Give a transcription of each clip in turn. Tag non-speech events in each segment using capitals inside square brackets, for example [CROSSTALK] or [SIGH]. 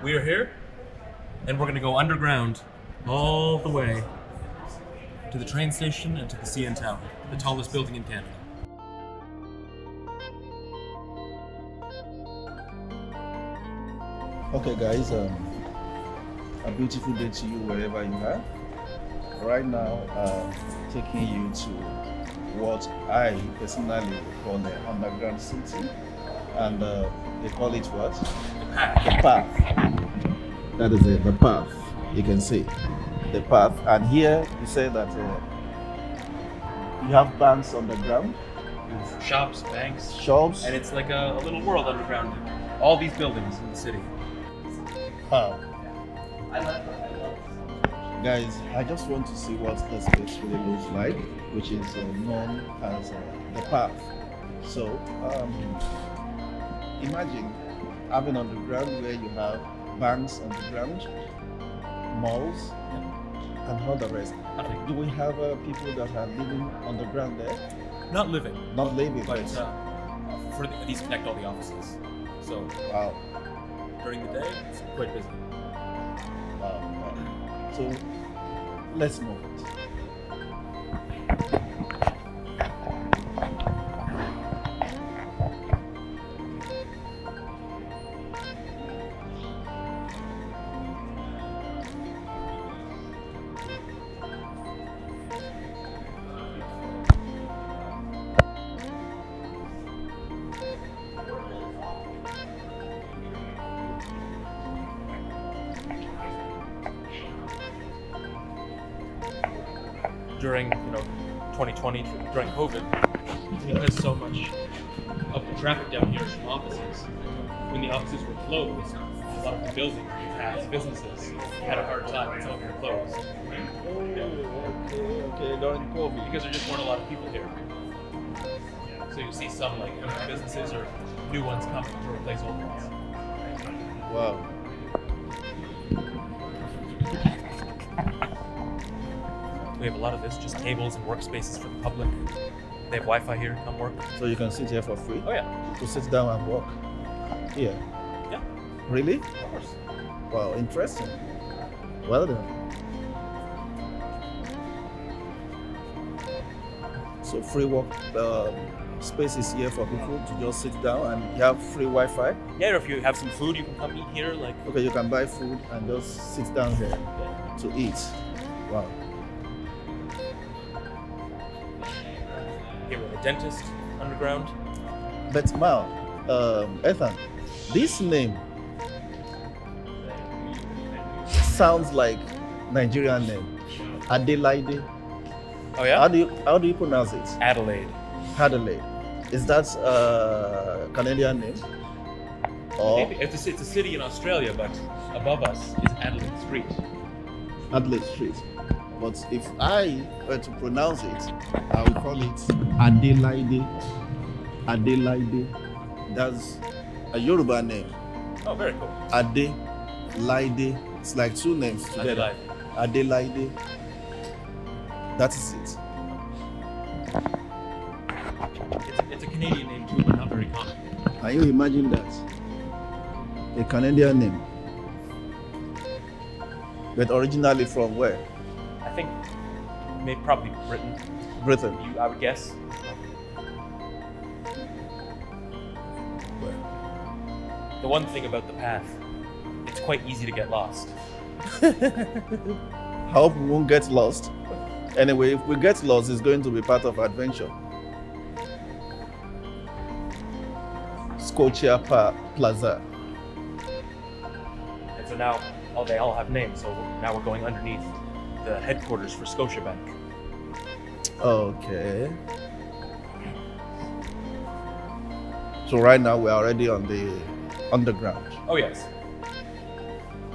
We are here, and we're going to go underground all the way to the train station and to the CN Tower, the tallest building in Canada. Okay, guys, um, a beautiful day to you wherever you are. Right now, uh, taking you to what I personally call the underground city, and uh, they call it what? The path. That is it, the path. You can see the path, and here you say that uh, you have banks on the ground, Shops, banks, shops. and it's like a, a little world underground. All these buildings in the city. Wow. Guys, I just want to see what the space really looks like, which is uh, known as uh, the path. So, um, imagine having on the ground where you have banks on the ground, malls, and all the rest. Nothing. Do we have uh, people that are living on the ground there? Not living, Not living, but but uh, for the, these connect all the offices. So wow, during the day, it's quite busy. wow, wow. So, let's move it. During you know 2020 during COVID because so much of the traffic down here is from offices. When the offices were closed, a lot of the buildings, as businesses, had a hard time of them were closed Okay, okay, during COVID. because there just weren't a lot of people here. So you see some like businesses or new ones coming to replace old ones. Wow. We have a lot of this, just tables and workspaces for the public. They have Wi-Fi here. Come work. So you can sit here for free Oh yeah, to sit down and work. Here. yeah, Really? of course. Wow, interesting. Well done. So free work um, space is here for people to just sit down and you have free Wi-Fi. Yeah, if you have some food, you can come eat here. Like Okay, you can buy food and just sit down here to eat. Wow. A dentist underground. But Mal, um, Ethan, this name sounds like Nigerian name. Adelaide. Oh yeah. How do you how do you pronounce it? Adelaide. Adelaide. Is that a Canadian name? Or Maybe it's a, it's a city in Australia, but above us is Adelaide Street. Adelaide Street? But if I were to pronounce it, I would call it Adelaide. Adelaide. That's a Yoruba name. Oh, very cool. Adelaide. It's like two names together. Adelaide. Adelaide. That is it. It's, it's a Canadian name too, but not very common. Can you imagine that? A Canadian name. But originally from where? I think maybe probably Britain. Britain. You, I would guess. The one thing about the path, it's quite easy to get lost. [LAUGHS] I hope we won't get lost. Anyway, if we get lost, it's going to be part of adventure. Scotia Pa- Plaza. And so now, oh, they all have names. So now we're going underneath the headquarters for Scotiabank. Okay. So right now we're already on the underground. Oh yes,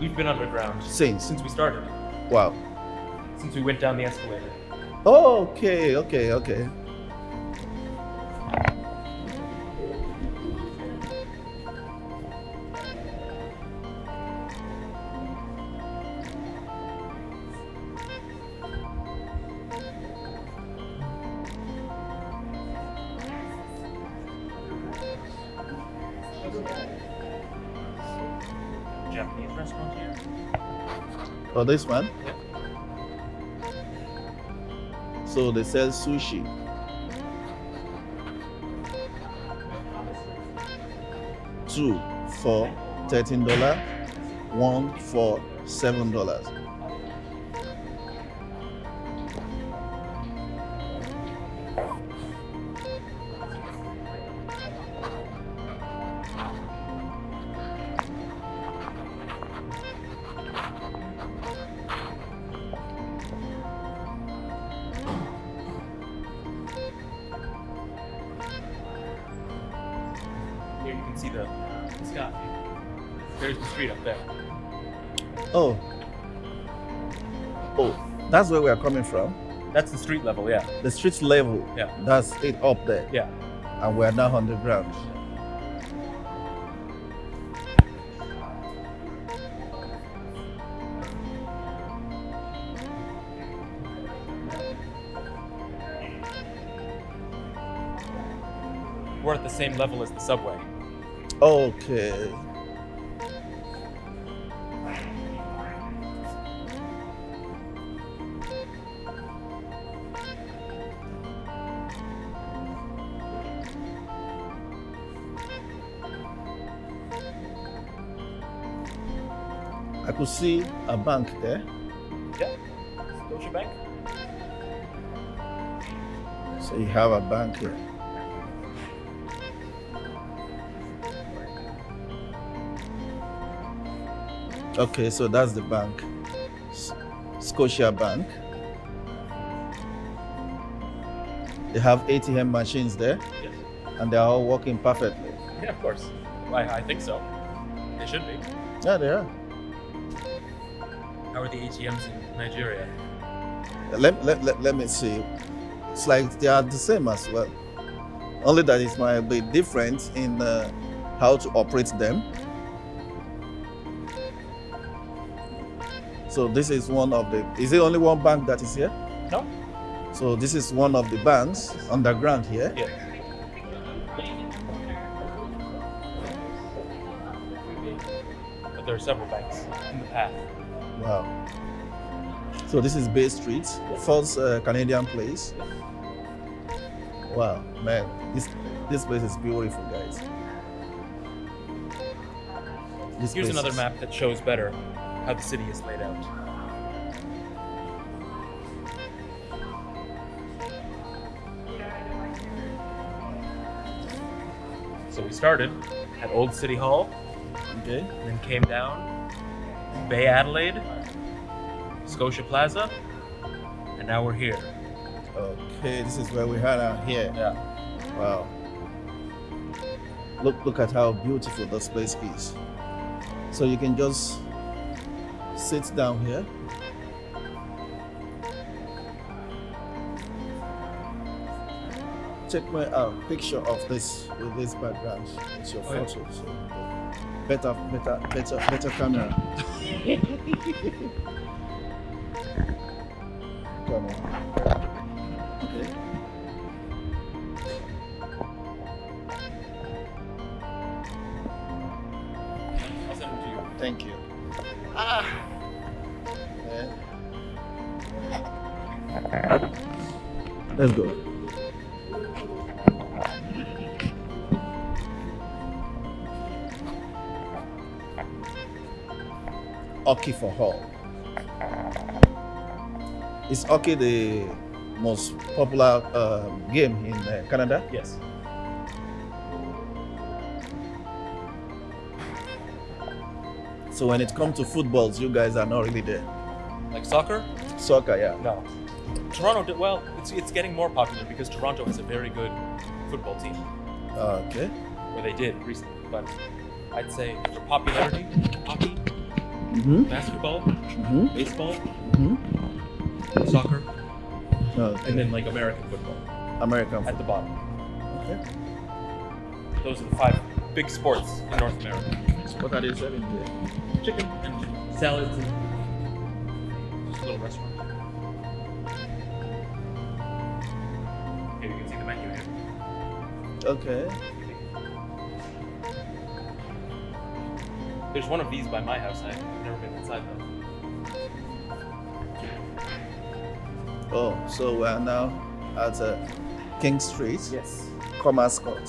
we've been underground Since since we started. wow. Since we went down the escalator. Okay, okay, okay. Japanese restaurant here. Oh, this one? So they sell sushi. Two for $13, one for $7. See the sky. There's the street up there. Oh. Oh, that's where we are coming from. That's the street level, yeah. The street level. Yeah. That's it up there. Yeah. And we're now on the ground. We're at the same level as the subway. Okay. I could see a bank there. Yeah. Scotia Bank. So you have a bank here. Okay, so that's the bank. Scotia Bank. They have ATM machines there Yes. and they're all working perfectly. Yeah, of course. I, I think so. They should be. Yeah, they are. How are the ATMs in Nigeria? Let, let, let, let me see. It's like they are the same as well. Only that it might be different in uh, how to operate them. So this is one of the. Is it only one bank that is here? No. So this is one of the banks underground here. Yeah. But there are several banks in the path. Wow. So this is Bay Street, first uh, Canadian place. Wow, man, this this place is beautiful, guys. This Here's another map that shows better how the city is laid out. So we started at Old City Hall, Okay. and then came down Bay Adelaide, Scotia Plaza, and now we're here. Okay, this is where we had our here. Yeah. Wow. Look look at how beautiful this place is. So you can just sit down here. Check my uh, picture of this with this background. It's your Oh, yeah. photo. So better, better, better, better camera. [LAUGHS] Let's go. Hockey for Hall. Is hockey the most popular um, game in uh, Canada? Yes. So when it comes to footballs, you guys are not really there. Like soccer? Soccer, yeah. No. Toronto did well. It's, it's getting more popular because Toronto has a very good football team, Okay. or they did recently. But I'd say for popularity, hockey, Mm-hmm. basketball, Mm-hmm. baseball, Mm-hmm. soccer, Okay. and then like American football American at the bottom. Okay. Those are the five big sports in North America. What are they selling here? Chicken and salads and just a little restaurant. Here you can see the menu here. Okay. There's one of these by my house. I've never been inside though. Oh, so we are now at uh, King Street, Yes. Commerce Court.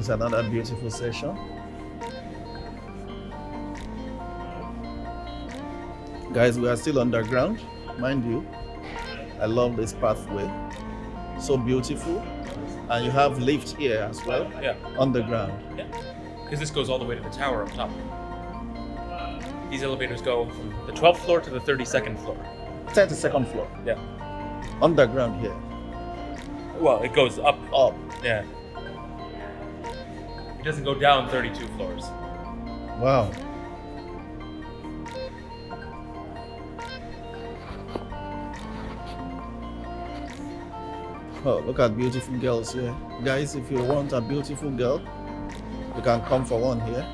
Is another beautiful session. Guys, we are still underground, mind you. I love this pathway, so beautiful, and you have lift here as well, Yeah. underground. Yeah. Because this goes all the way to the tower up top. These elevators go from the 12th floor to the 32nd floor. 32nd floor, Yeah. underground here, Well, it goes up. up. Yeah. It doesn't go down 32 floors. Wow. Oh, look at beautiful girls here. Guys, if you want a beautiful girl, you can come for one here.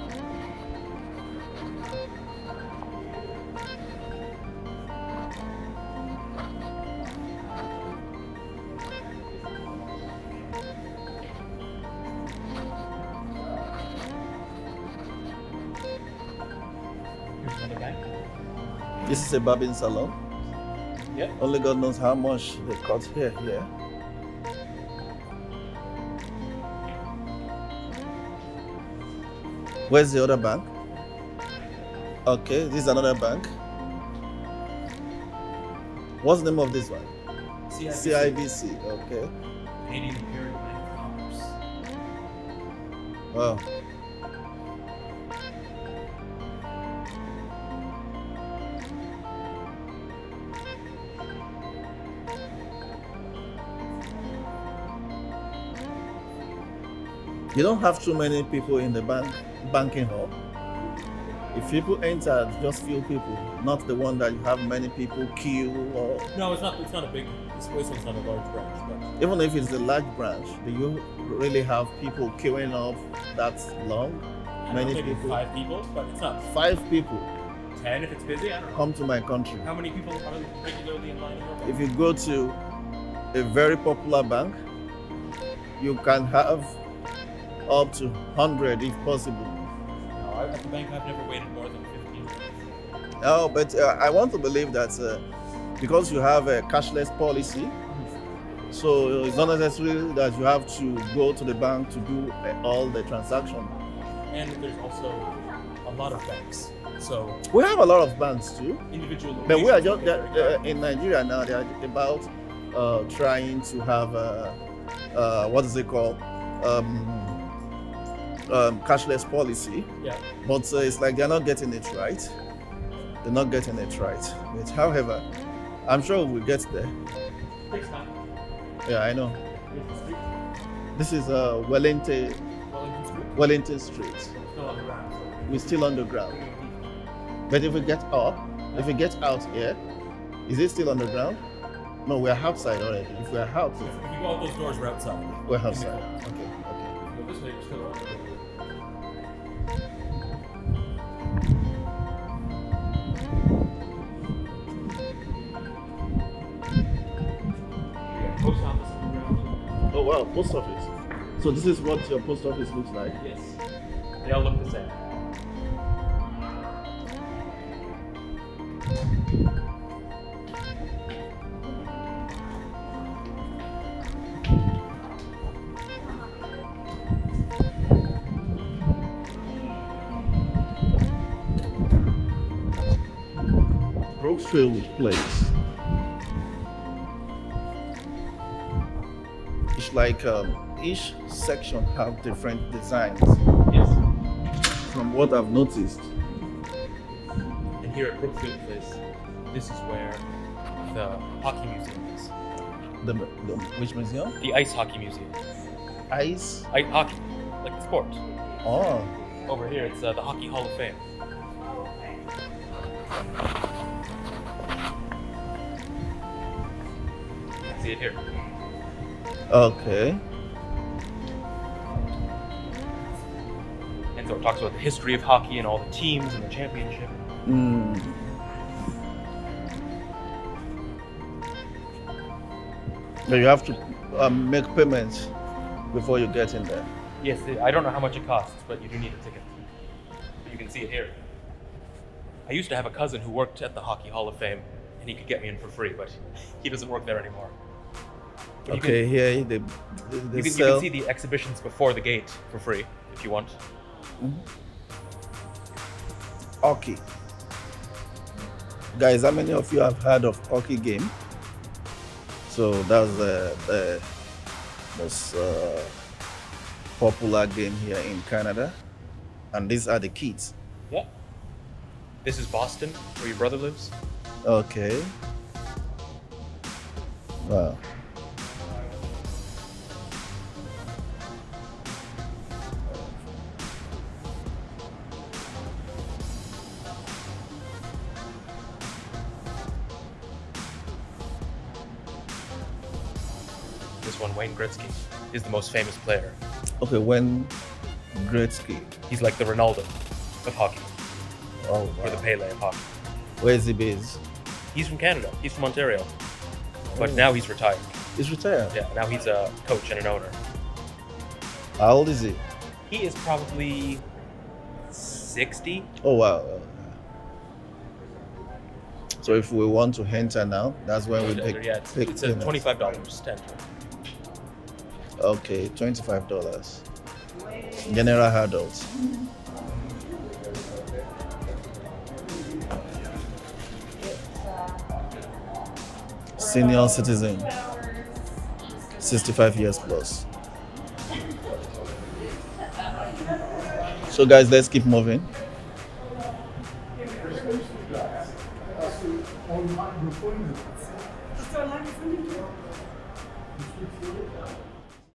This is a barbing salon. Yeah. Only God knows how much they cut here here. Where's the other bank? Okay, this is another bank. What's the name of this one? CIBC. Okay. Canadian Imperial Bank of Commerce. Wow. You don't have too many people in the bank banking hall. If people enter, just few people, not the one that you have many people queue or No, it's not. It's not a big. This place one's not a large branch, but even if it's a large branch, do you really have people queuing up that long? I Many people. Five people, but it's not Five people ten if it's busy. I don't know. come to my country. How many people are regularly in line in? If you go to a very popular bank, you can have up to 100 if possible. No, I- at the bank I've never waited more than 15 minutes. Oh, but uh, I want to believe that uh, because you have a cashless policy, so it's not necessary that you have to go to the bank to do uh, all the transaction. And there's also a lot of banks. So We have a lot of banks too, individual but we are just make it very uh, in Nigeria now. They are about uh, trying to have a, uh, what is it called? Um, um, cashless policy. Yeah. But uh, it's like they're not getting it right. They're not getting it right. But however, I'm sure we'll get there. Takes time. Yeah, I know. Here's the street. This is uh, Wellington, Wellington Street. Wellington Street. So it's still We're still underground. But if we get up, if we get out here, is it still underground? No, we're outside already. If we're out, If you go out those doors, we're outside. we're outside. Okay, okay. If you go this way, you're still underground. Post office. Oh wow, post office. So this is what your post office looks like. Yes. They all look the same. Brookfield Place. Like um, each section have different designs. Yes. From what I've noticed, And here at Brookfield Place, this is where the hockey museum is. The, the which museum? The ice hockey museum. Ice. Ice hockey, like the sport. Oh, Over here, it's uh, the Hockey Hall of Fame. See it here. Okay. And so it talks about the history of hockey and all the teams and the championship. Mm. But you have to um, make payments before you get in there. Yes, I don't know how much it costs, but you do need a ticket. You can see it here. I used to have a cousin who worked at the Hockey Hall of Fame, and he could get me in for free, but he doesn't work there anymore. But can- Okay, here they, they, they You can, you can see the exhibitions before the gate for free if you want. hockey. Guys, how many of you have heard of hockey game? So that's the, the most uh, popular game here in Canada, and these are the kids. Yeah. This is Boston, where your brother lives. Okay. Wow. This one, Wayne Gretzky, is the most famous player. Okay, Wayne Gretzky. He's like the Ronaldo of hockey, Oh, or the. Pele of hockey. Where is he based? He's from Canada. He's from Ontario, but Oh. now he's retired. He's retired. Yeah, now he's a coach and an owner. How old is he? He is probably sixty. Oh wow. So if we want to enter now, that's when we pick. yeah, it's, pick it's a twenty-five dollars tent. Okay, twenty-five dollars. General adults. Senior citizen. Sixty-five years plus. So guys, let's keep moving.